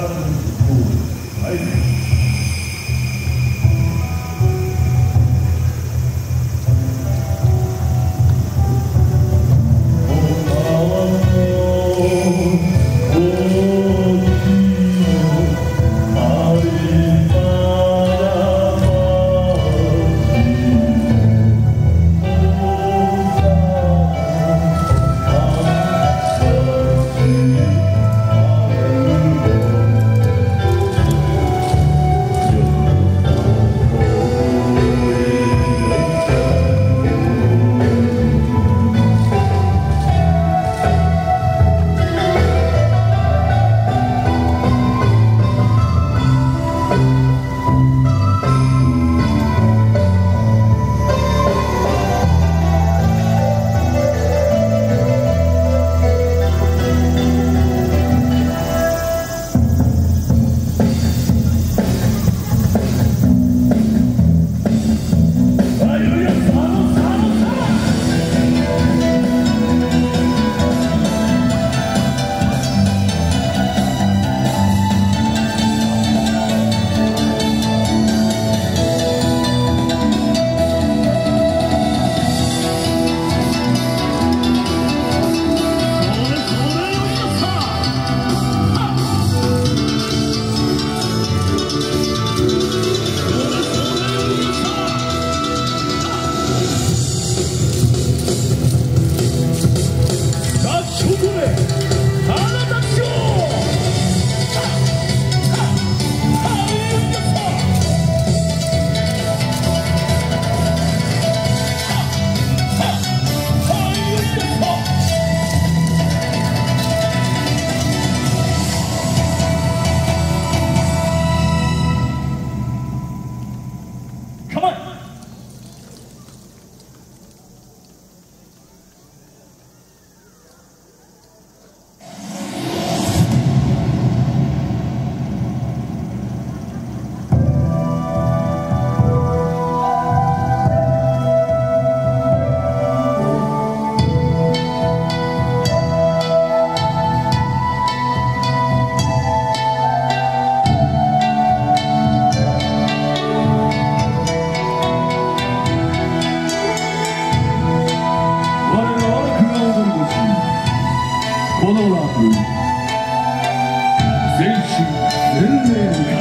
Father, who のラ全身全霊